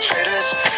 traitors.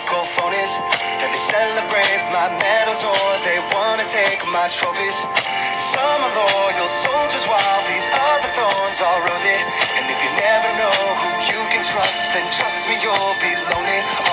microphones And they celebrate my medals or they wanna take my trophies. Some are loyal soldiers while these other thorns are rosy. And if you never know who you can trust Then trust me you'll be lonely.